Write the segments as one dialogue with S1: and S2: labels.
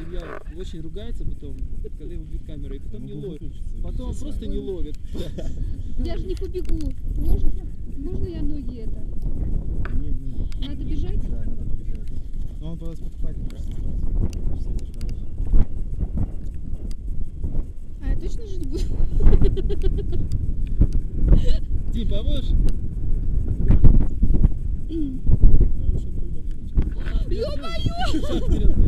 S1: Илья очень ругается потом, когда ему бьют камеры, и потом не ловит. Потом просто не ловит.
S2: Я же не побегу. Можно, можно я ноги это?
S3: Нет, нет.
S2: Надо бежать?
S3: Да, надо побежать. Ну он по вас покупать кажется.
S2: А я точно жить буду?
S1: Дим, поможешь?
S2: Ё-моё!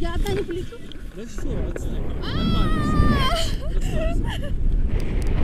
S2: Я одна не полечу?
S1: Да все, отстань. Нормально.